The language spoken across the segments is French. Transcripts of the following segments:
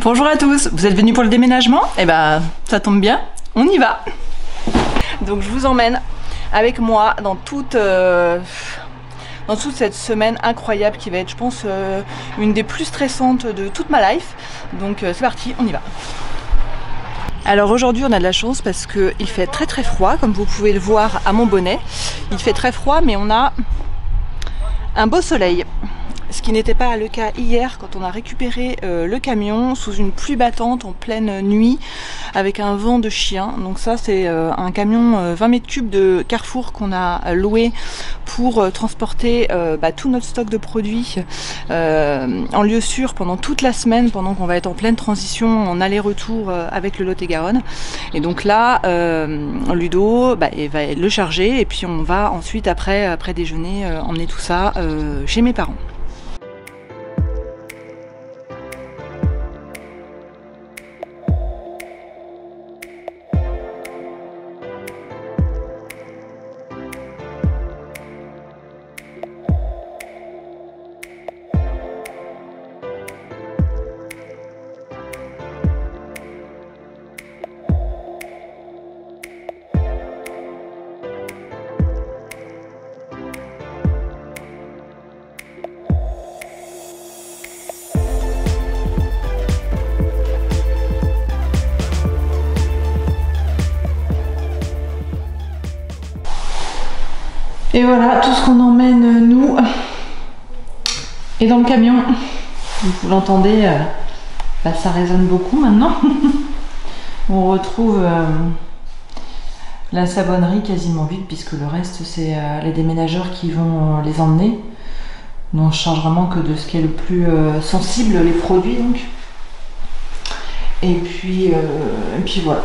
Bonjour à tous, vous êtes venus pour le déménagement? Eh ben, ça tombe bien, on y va. Donc je vous emmène avec moi dans toute, euh, cette semaine incroyable qui va être, je pense, euh, une des plus stressantes de toute ma life. Donc euh, c'est parti, on y va. Alors aujourd'hui on a de la chance parce qu'il fait très très froid comme vous pouvez le voir à mon bonnet. Il fait très froid mais on a un beau soleil ce qui n'était pas le cas hier quand on a récupéré euh, le camion sous une pluie battante en pleine nuit avec un vent de chien. Donc ça c'est euh, un camion 20 euh, mètres cubes de Carrefour qu'on a loué pour transporter bah, tout notre stock de produits en lieu sûr pendant toute la semaine pendant qu'on va être en pleine transition en aller-retour avec le Lot-et-Garonne. Et donc là Ludo bah, va le charger et puis on va ensuite après, après déjeuner emmener tout ça chez mes parents. Et voilà, tout ce qu'on emmène, nous, est dans le camion. Vous l'entendez, euh, bah, ça résonne beaucoup maintenant. On retrouve euh, la savonnerie quasiment vide, puisque le reste, c'est euh, les déménageurs qui vont les emmener. Nous, on charge vraiment que de ce qui est le plus sensible, les produits, donc. Et puis, et puis voilà.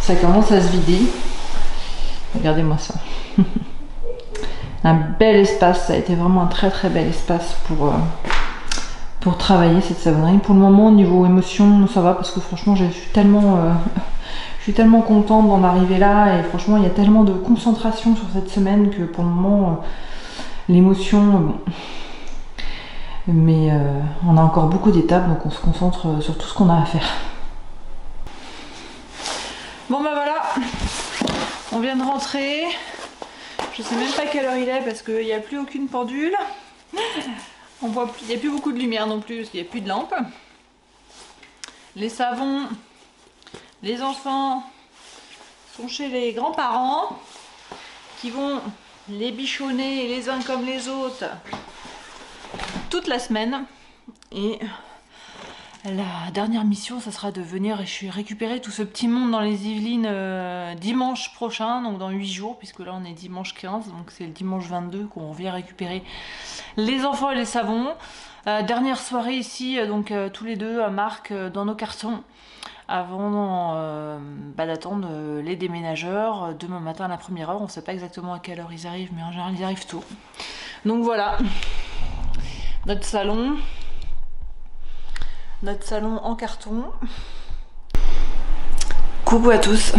Ça commence à se vider. Regardez-moi ça. un bel espace, ça a été vraiment un très très bel espace pour, euh, pour travailler cette savonnerie. Pour le moment, au niveau émotion, ça va parce que franchement, je suis tellement, euh, je suis tellement contente d'en arriver là et franchement, il y a tellement de concentration sur cette semaine que pour le moment, euh, l'émotion. mais on a encore beaucoup d'étapes, donc on se concentre sur tout ce qu'on a à faire. Bon bah voilà, on vient de rentrer. Je sais même pas quelle heure il est parce qu'il n'y a plus aucune pendule. On voit il n'y a plus beaucoup de lumière non plus, il n'y a plus de lampe. Les savons, les enfants sont chez les grands-parents qui vont les bichonner les uns comme les autres toute la semaine. Et la dernière mission, ça sera de venir récupérer tout ce petit monde dans les Yvelines euh, dimanche prochain, donc dans 8 jours, puisque là on est dimanche 15, donc c'est le dimanche 22 qu'on vient récupérer les enfants et les savons. Euh, dernière soirée ici, euh, donc tous les deux à Marc dans nos cartons, avant bah, d'attendre les déménageurs demain matin à la première heure. On ne sait pas exactement à quelle heure ils arrivent, mais en général ils arrivent tôt. Donc voilà, notre salon notre salon en carton. Coucou à tous,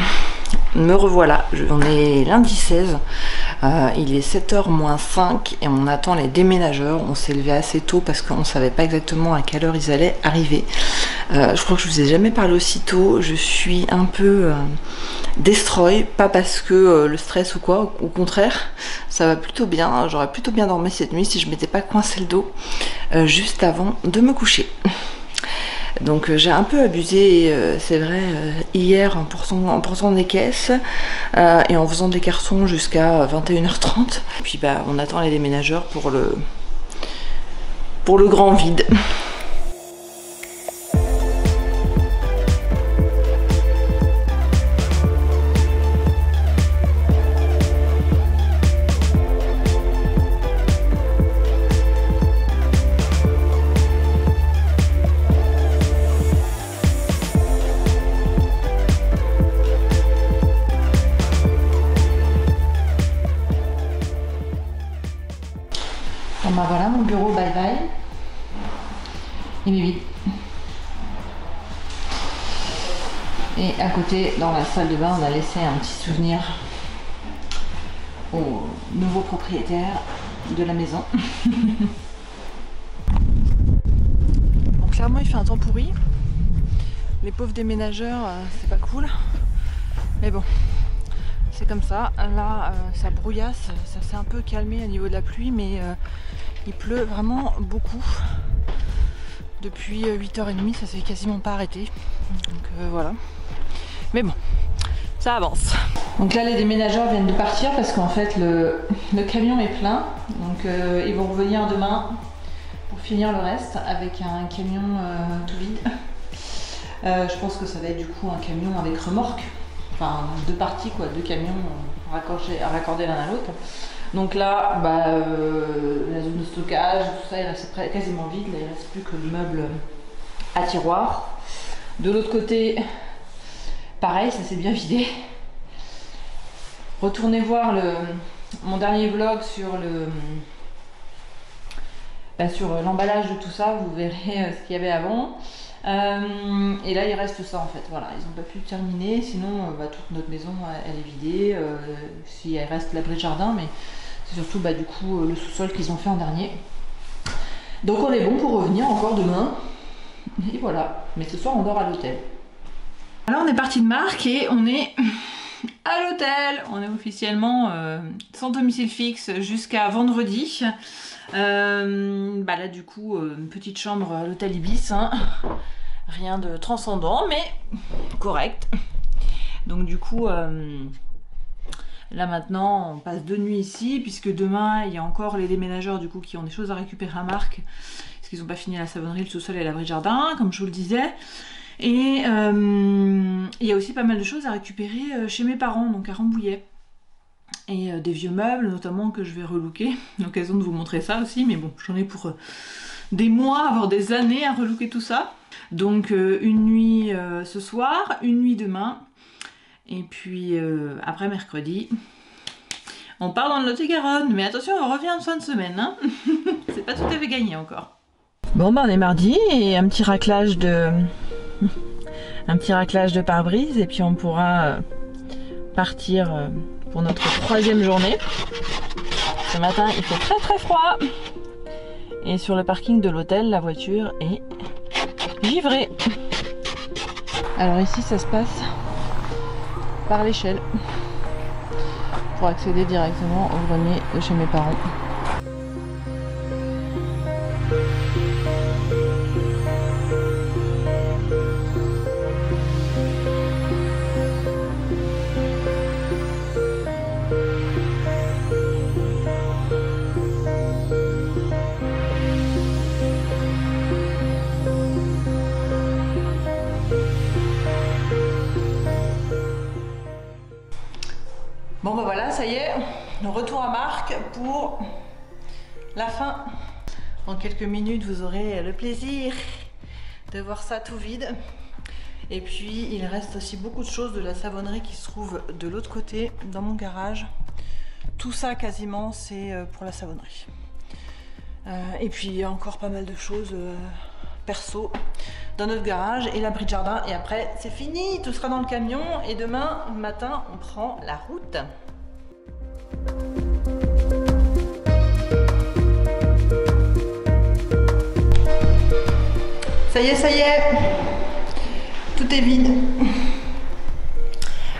me revoilà, on est lundi 16, euh, il est 7h moins 5 et on attend les déménageurs, on s'est levé assez tôt parce qu'on ne savait pas exactement à quelle heure ils allaient arriver. Euh, je crois que je vous ai jamais parlé aussi tôt, je suis un peu euh, destroy, pas parce que le stress ou quoi, au contraire, ça va plutôt bien, j'aurais plutôt bien dormi cette nuit si je m'étais pas coincé le dos juste avant de me coucher. Donc euh, j'ai un peu abusé, euh, c'est vrai, euh, hier en portant, des caisses et en faisant des cartons jusqu'à 21h30. Puis bah on attend les déménageurs pour le, pour le grand vide. Il est vide. Et à côté, dans la salle de bain, on a laissé un petit souvenir au nouveau propriétaire de la maison. Donc clairement il fait un temps pourri. Les pauvres déménageurs, euh, c'est pas cool. Mais bon, c'est comme ça. Là, euh, ça brouillasse, ça s'est un peu calmé au niveau de la pluie, mais euh, il pleut vraiment beaucoup. Depuis 8h30, ça s'est quasiment pas arrêté. Donc voilà. Mais bon, ça avance. Donc là, les déménageurs viennent de partir parce qu'en fait, le, camion est plein. Donc ils vont revenir demain pour finir le reste avec un camion tout vide. Euh, je pense que ça va être du coup un camion avec remorque. Enfin, deux parties, quoi, deux camions raccordés, raccordés l'un à l'autre. Donc là, bah, euh, la zone de stockage, tout ça, il reste quasiment vide. Là, il ne reste plus que le meuble à tiroir. De l'autre côté, pareil, ça s'est bien vidé. Retournez voir mon dernier vlog sur le bah, sur l'emballage de tout ça, vous verrez euh, ce qu'il y avait avant. Euh, et là, il reste ça en fait. Voilà, ils n'ont pas pu terminer. Sinon, euh, bah, toute notre maison, elle est vidée. Euh, si elle reste l'abri de jardin, mais c'est surtout bah, du coup le sous-sol qu'ils ont fait en dernier. Donc on est bon pour revenir encore demain. Et voilà. Mais ce soir, on dort à l'hôtel. Alors, on est parti de Marc et on est à l'hôtel. On est officiellement sans domicile fixe jusqu'à vendredi. Euh, bah là du coup, euh, une petite chambre à l'hôtel Ibis. Hein. Rien de transcendant, mais correct. Donc du coup, euh, là maintenant, on passe deux nuits ici, puisque demain, il y a encore les déménageurs du coup qui ont des choses à récupérer à Marc. Parce qu'ils n'ont pas fini la savonnerie, le sous-sol et l'abri de jardin, comme je vous le disais. Et il y a aussi pas mal de choses à récupérer chez mes parents, donc à Rambouillet et euh, des vieux meubles notamment que je vais relooker. L'occasion de vous montrer ça aussi, mais bon, j'en ai pour euh, des mois, voire des années à relooker tout ça. Donc euh, une nuit ce soir, une nuit demain, et puis après mercredi, on part dans le Lot-et-Garonne. Mais attention, on revient en fin de semaine, hein c'est pas tout à fait gagné encore. Bon bah on est mardi et un petit raclage de un petit raclage de pare-brise et puis on pourra partir pour notre troisième journée. Ce matin, il fait très très froid. Et sur le parking de l'hôtel, la voiture est givrée. Alors ici, ça se passe par l'échelle pour accéder directement au grenier de chez mes parents. Bon ben voilà, ça y est, retour à Marc pour la fin. En quelques minutes, vous aurez le plaisir de voir ça tout vide. Et puis, il reste aussi beaucoup de choses de la savonnerie qui se trouve de l'autre côté, dans mon garage. Tout ça, quasiment, c'est euh, pour la savonnerie. Euh, et puis, encore pas mal de choses euh, perso dans notre garage et l'abri de jardin. Et après, c'est fini, tout sera dans le camion. Et demain matin, on prend la route. Ça y est, ça y est, tout est vide.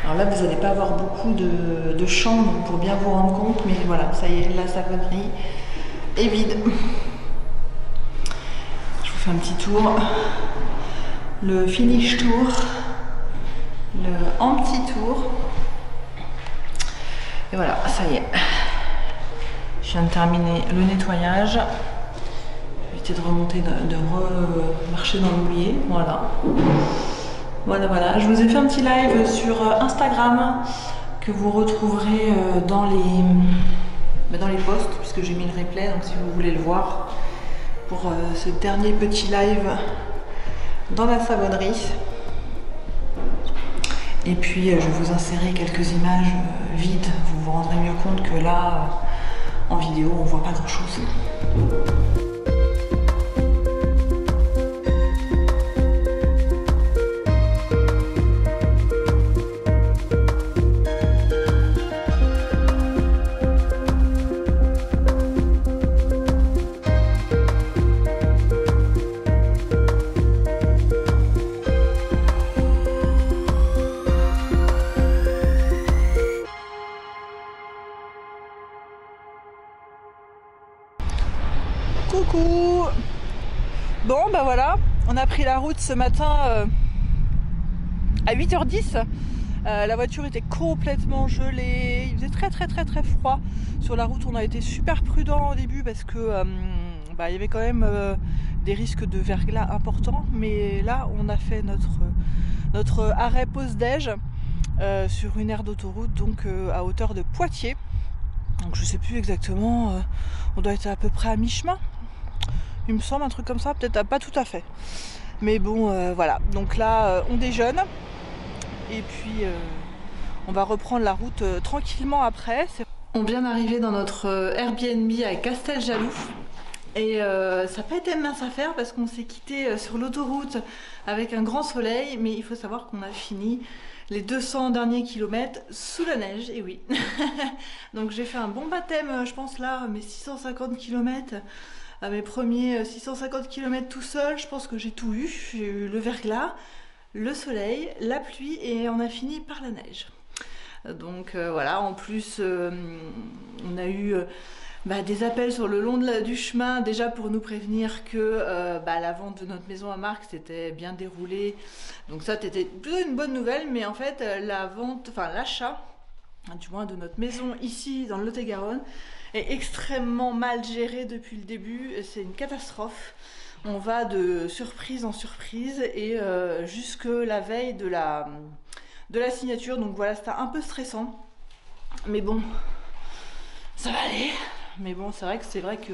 Alors là, vous n'allez pas avoir beaucoup de, de pour bien vous rendre compte, mais voilà, ça y est, la savonnerie est vide un petit tour. Le finish tour. Le en petit tour. Et voilà, ça y est. Je viens de terminer le nettoyage. Éviter de remonter, de, remarcher dans l'oublier. Voilà. Voilà, voilà. Je vous ai fait un petit live sur Instagram que vous retrouverez euh, dans les, bah, dans les posts, puisque j'ai mis le replay, donc si vous voulez le voir pour euh, ce dernier petit live dans la savonnerie. Et puis euh, je vous insérer quelques images euh, vides, vous vous rendrez mieux compte que là, en vidéo, on voit pas grand chose. Pris la route ce matin euh, à 8h10. Euh, la voiture était complètement gelée, il faisait très très très très froid. Sur la route on a été super prudent au début parce que euh, bah, il y avait quand même des risques de verglas importants. Mais là on a fait notre, arrêt pause déj sur une aire d'autoroute donc à hauteur de Poitiers. Donc je sais plus exactement, on doit être à peu près à mi-chemin il me semble un truc comme ça, peut-être pas tout à fait. Mais bon, euh, voilà. Donc là, euh, on déjeune. Et puis, euh, on va reprendre la route tranquillement après. On vient d'arriver dans notre Airbnb à Casteljaloux. Et ça n'a pas été mince à faire parce qu'on s'est quitté sur l'autoroute avec un grand soleil. Mais il faut savoir qu'on a fini les 200 derniers kilomètres sous la neige. Et oui. Donc j'ai fait un bon baptême, je pense là, mes 650 kilomètres mes premiers 650 euh, km tout seul, je pense que j'ai tout eu. J'ai eu le verglas, le soleil, la pluie et on a fini par la neige. Donc euh, voilà, en plus euh, on a eu bah, des appels sur le long du chemin déjà pour nous prévenir que bah, la vente de notre maison à Marc s'était bien déroulée. Donc ça c'était plutôt une bonne nouvelle, mais en fait la vente, enfin l'achat du moins de notre maison ici dans le Lot-et-Garonne est extrêmement mal géré depuis le début. C'est une catastrophe. On va de surprise en surprise et euh, jusque la veille de la, de la signature. Donc voilà, c'était un peu stressant. Mais bon, ça va aller. Mais bon, c'est vrai que c'est vrai que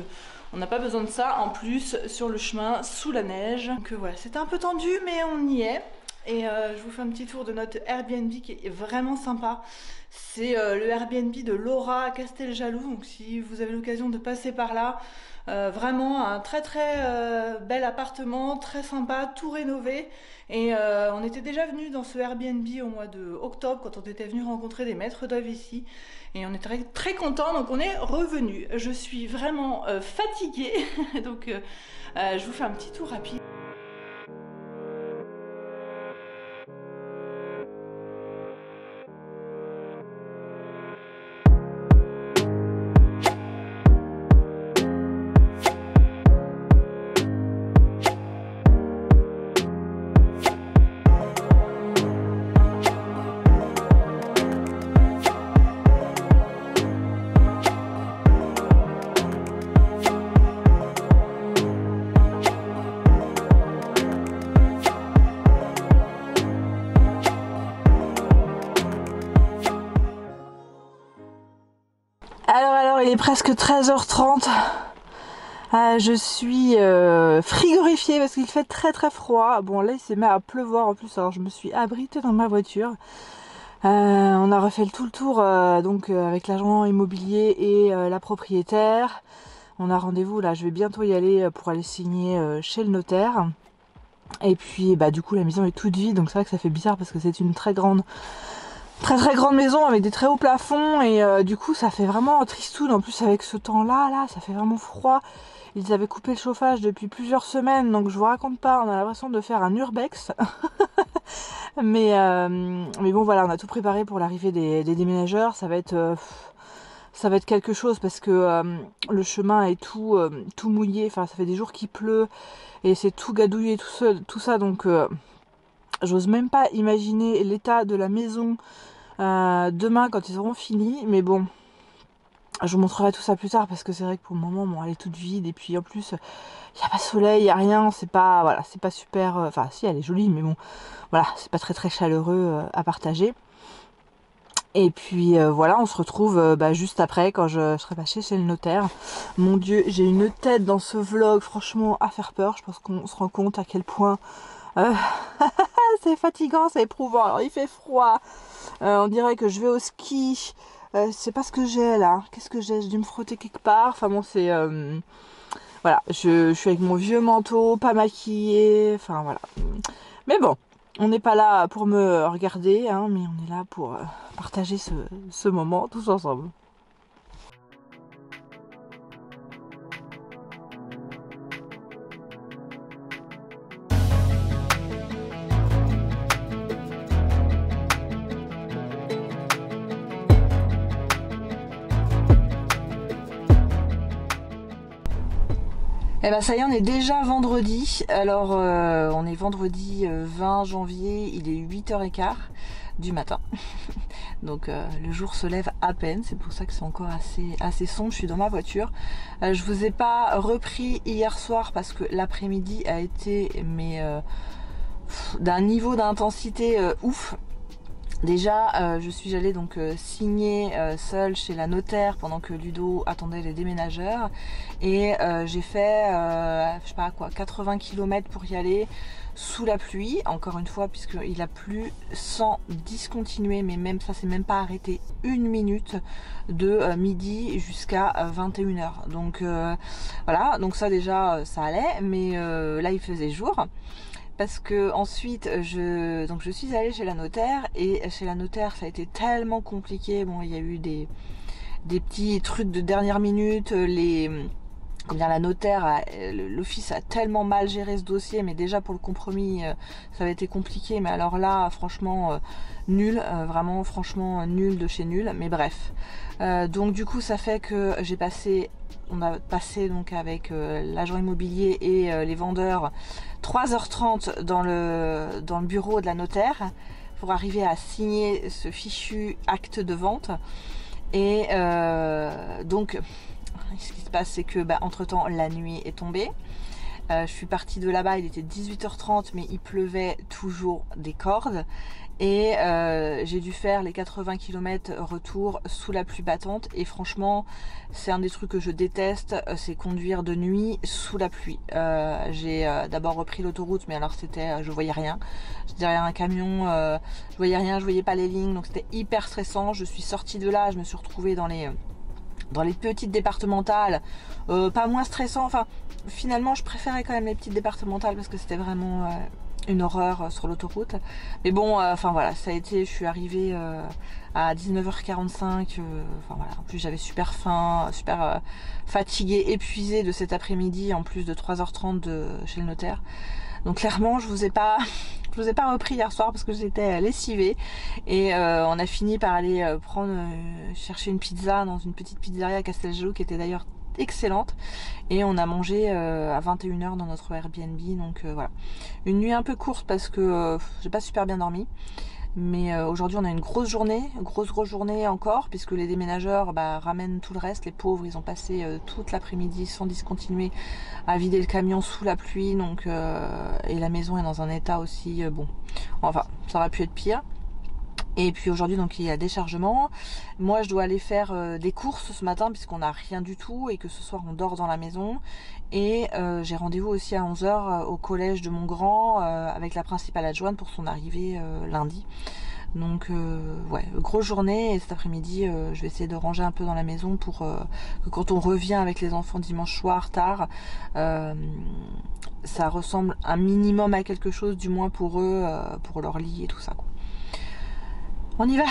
on n'a pas besoin de ça en plus sur le chemin sous la neige. Donc euh, voilà, c'était un peu tendu, mais on y est. Et euh, je vous fais un petit tour de notre Airbnb qui est vraiment sympa. C'est euh, le Airbnb de Laura Casteljaloux. Donc si vous avez l'occasion de passer par là, euh, vraiment un très très bel appartement, très sympa, tout rénové. Et on était déjà venu dans ce Airbnb au mois de octobre quand on était venu rencontrer des maîtres d'œuvre ici. Et on était très, très donc on est revenu. Je suis vraiment fatiguée, donc je vous fais un petit tour rapide. Presque 13h30. Euh, je suis euh, frigorifiée parce qu'il fait très très froid. Bon là il s'est mis à pleuvoir en plus alors je me suis abritée dans ma voiture. Euh, on a refait tout le tour donc avec l'agent immobilier et la propriétaire. On a rendez-vous là, je vais bientôt y aller pour aller signer chez le notaire. Et puis bah du coup la maison est toute vide donc c'est vrai que ça fait bizarre parce que c'est une très grande très très grande maison avec des très hauts plafonds et euh, du coup ça fait vraiment tristoun. En plus avec ce temps là là ça fait vraiment froid. Ils avaient coupé le chauffage depuis plusieurs semaines donc je vous raconte pas on a l'impression de faire un urbex. Mais euh, mais bon voilà on a tout préparé pour l'arrivée des, déménageurs. Ça va être euh, ça va être quelque chose parce que le chemin est tout tout mouillé. Enfin ça fait des jours qu'il pleut et c'est tout gadouillé tout, seul, tout ça. Donc J'ose même pas imaginer l'état de la maison euh, demain quand ils auront fini. Mais bon, je vous montrerai tout ça plus tard parce que c'est vrai que pour le moment, bon, elle est toute vide. Et puis en plus, il n'y a pas de soleil, il n'y a rien. C'est pas, voilà, pas super. Euh, enfin, si, elle est jolie, mais bon, voilà, c'est pas très très chaleureux euh, à partager. Et puis voilà, on se retrouve bah, juste après quand je serai passée chez le notaire. Mon dieu, j'ai une tête dans ce vlog, franchement, à faire peur. Je pense qu'on se rend compte à quel point c'est fatigant, c'est éprouvant. Alors il fait froid. Euh, on dirait que je vais au ski. Euh, c'est pas ce que j'ai là. Qu'est-ce que j'ai? J'ai dû me frotter quelque part. Enfin bon, c'est voilà. Je, suis avec mon vieux manteau, pas maquillée. Enfin voilà. Mais bon, on n'est pas là pour me regarder, hein, mais on est là pour partager ce moment tous ensemble. Eh ben ça y est, on est déjà vendredi. Alors euh, on est vendredi 20 janvier, il est 8h15 du matin. Donc euh, le jour se lève à peine, c'est pour ça que c'est encore assez, assez sombre. Je suis dans ma voiture. Euh, je vous ai pas repris hier soir parce que l'après-midi a été mais euh, d'un niveau d'intensité ouf. Déjà, je suis allée donc signer seule chez la notaire pendant que Ludo attendait les déménageurs. Et j'ai fait, je sais pas quoi, 80 km pour y aller sous la pluie, encore une fois, puisqu'il a plu sans discontinuer, mais même ça s'est même pas arrêté une minute de euh, midi jusqu'à 21h. Euh, donc euh, voilà, donc ça déjà ça allait, mais là il faisait jour parce que ensuite je donc je suis allée chez la notaire et chez la notaire ça a été tellement compliqué bon il y a eu des des petits trucs de dernière minute les dire, la notaire, l'office a tellement mal géré ce dossier, mais déjà pour le compromis, euh, ça avait été compliqué. Mais alors là, franchement, euh, nul, euh, vraiment, franchement, nul de chez nul. Mais bref. donc du coup, ça fait que j'ai passé, on a passé donc avec l'agent immobilier et les vendeurs 3h30 dans le, dans le bureau de la notaire pour arriver à signer ce fichu acte de vente. Et donc ce qui se passe, c'est que bah, entre temps, la nuit est tombée. Euh, je suis partie de là-bas, il était 18h30, mais il pleuvait toujours des cordes. Et euh, j'ai dû faire les 80 km retour sous la pluie battante. Et franchement, c'est un des trucs que je déteste, euh, c'est conduire de nuit sous la pluie. j'ai d'abord repris l'autoroute, mais alors c'était, je voyais rien. Derrière un camion, je voyais rien, je voyais pas les lignes, donc c'était hyper stressant. Je suis sortie de là, je me suis retrouvée dans les dans les petites départementales, euh, pas moins stressant. Enfin, finalement, je préférais quand même les petites départementales parce que c'était vraiment euh, une horreur euh, sur l'autoroute. Mais bon, enfin voilà, ça a été, je suis arrivée à 19h45. enfin voilà, en plus j'avais super faim, super fatiguée, épuisée de cet après-midi, en plus de 3h30 de, chez le notaire. Donc clairement, je vous ai pas, je vous ai pas repris hier soir parce que j'étais lessivée. Et euh, on a fini par aller euh, prendre euh, chercher une pizza dans une petite pizzeria à Castelgelou qui était d'ailleurs excellente. Et on a mangé à 21h dans notre Airbnb. Donc voilà. Une nuit un peu courte parce que j'ai pas super bien dormi mais euh, aujourd'hui, on a une grosse journée, grosse grosse journée encore, puisque les déménageurs bah, ramènent tout le reste. Les pauvres, ils ont passé euh, toute l'après-midi sans discontinuer à vider le camion sous la pluie, donc euh, et la maison est dans un état aussi bon. Enfin, ça aurait pu être pire. Et puis aujourd'hui, donc il y a déchargement. Moi, je dois aller faire euh, des courses ce matin puisqu'on n'a rien du tout et que ce soir on dort dans la maison. Et euh, j'ai rendez-vous aussi à 11h euh, au collège de mon grand avec la principale adjointe pour son arrivée lundi. Donc ouais, grosse journée et cet après-midi je vais essayer de ranger un peu dans la maison pour que quand on revient avec les enfants dimanche soir tard, ça ressemble un minimum à quelque chose du moins pour eux, pour leur lit et tout ça. On y va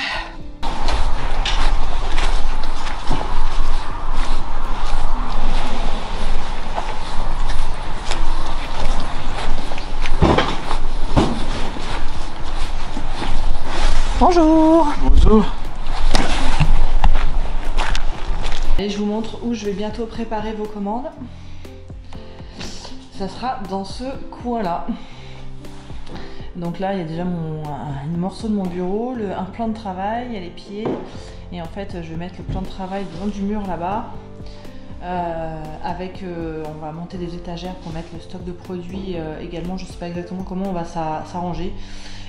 Bonjour Bonjour Et je vous montre où je vais bientôt préparer vos commandes. Ça sera dans ce coin-là. Donc là, il y a déjà mon, un, morceau de mon bureau, un plan de travail, il y a les pieds. Et en fait, je vais mettre le plan de travail devant du mur là-bas. Euh, avec, euh, on va monter des étagères pour mettre le stock de produits euh, également. Je ne sais pas exactement comment on va s'arranger,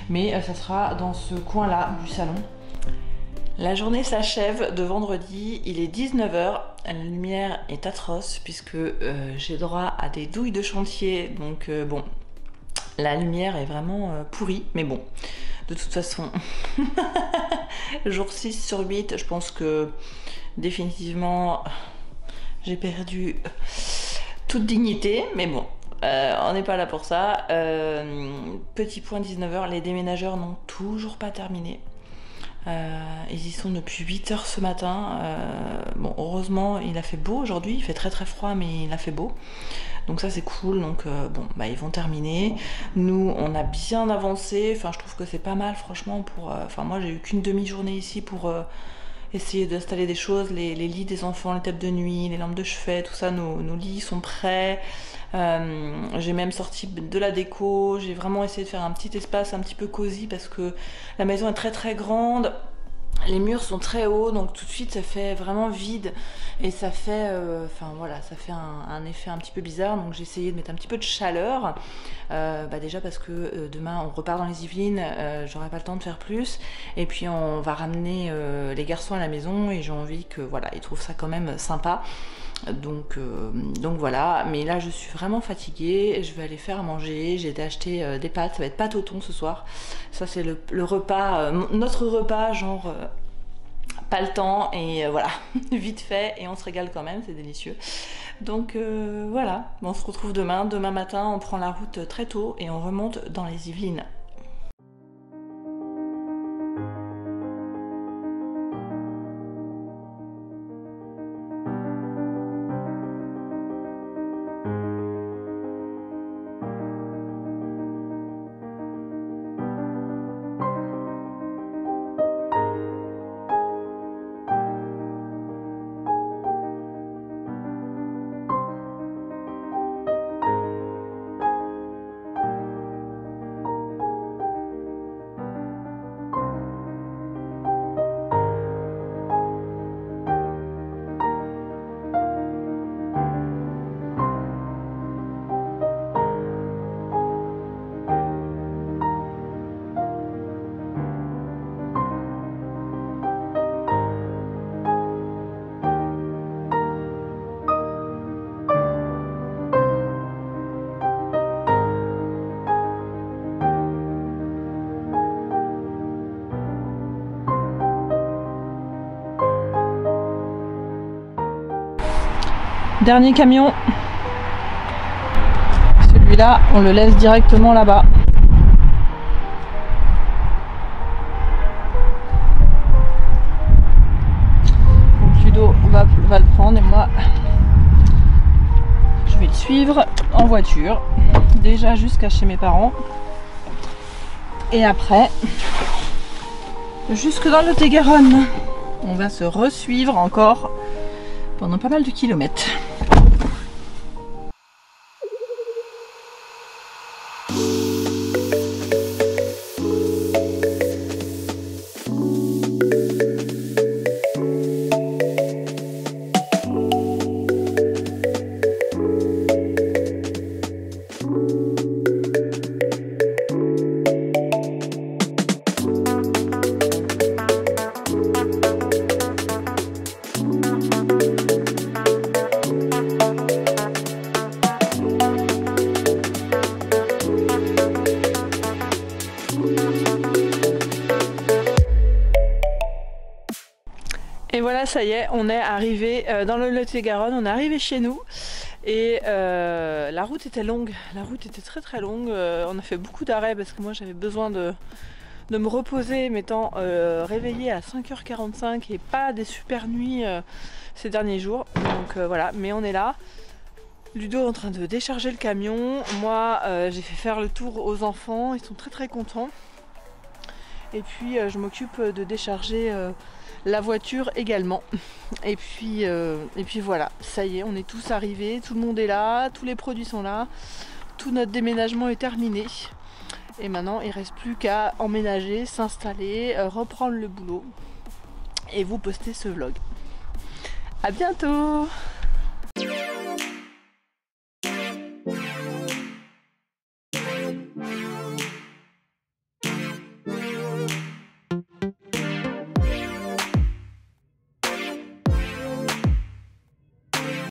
mais ça sera dans ce coin-là du salon. La journée s'achève de vendredi, il est 19h, la lumière est atroce puisque j'ai droit à des douilles de chantier, donc bon, la lumière est vraiment euh, pourrie, mais bon, de toute façon, jour 6 sur 8, je pense que définitivement j'ai perdu toute dignité, mais bon, euh, on n'est pas là pour ça. Euh, petit point 19h, les déménageurs n'ont toujours pas terminé. Ils y sont depuis 8 h ce matin. bon, heureusement, il a fait beau aujourd'hui. Il fait très très froid, mais il a fait beau. Donc ça c'est cool, donc euh, bon bah ils vont terminer. Nous on a bien avancé, enfin je trouve que c'est pas mal franchement pour. Euh, enfin moi j'ai eu qu'une demi-journée ici pour euh, essayer d'installer des choses, les, lits des enfants, les tables de nuit, les lampes de chevet, tout ça, nos, lits sont prêts. Euh, j'ai même sorti de la déco, j'ai vraiment essayé de faire un petit espace un petit peu cosy parce que la maison est très très grande les murs sont très hauts donc tout de suite ça fait vraiment vide et ça fait euh, voilà ça fait un, effet un petit peu bizarre. Donc j'ai essayé de mettre un petit peu de chaleur euh, bah déjà parce que euh, demain on repart dans les Yvelines j'aurai pas le temps de faire plus. Et puis on va ramener les garçons à la maison et j'ai envie que voilà ils trouvent ça quand même sympa donc, euh, donc voilà, mais là je suis vraiment fatiguée, je vais aller faire à manger, j'ai été acheter euh, des pâtes, ça va être pâte au thon ce soir. Ça c'est le, repas, euh, notre repas genre pas le temps. Et voilà, vite fait. Et on se régale quand même, c'est délicieux. Donc voilà, on se retrouve demain, demain matin on prend la route très tôt et on remonte dans les Yvelines. Dernier camion. Celui-là, on le laisse directement là-bas. Ludo va, le prendre et moi, je vais le suivre en voiture. Déjà jusqu'à chez mes parents. Et après, jusque dans le Tégaronne. On va se resuivre encore pendant pas mal de kilomètres. Ça y est, on est arrivé euh, dans le Lot-et-Garonne, on est arrivé chez nous. Et euh, la route était longue, la route était très très longue. Euh, on a fait beaucoup d'arrêts parce que moi j'avais besoin de, de, me reposer, m'étant réveillée à 5h45 et pas des super nuits ces derniers jours. Donc voilà, mais on est là. Ludo est en train de décharger le camion. Moi j'ai fait faire le tour aux enfants, ils sont très très contents. Et puis je m'occupe de décharger la voiture également. Et puis, euh, et puis voilà, ça y est, on est tous arrivés, tout le monde est là, tous les produits sont là, tout notre déménagement est terminé. Et maintenant, il reste plus qu'à emménager, s'installer, euh, reprendre le boulot et vous poster ce vlog. A bientôt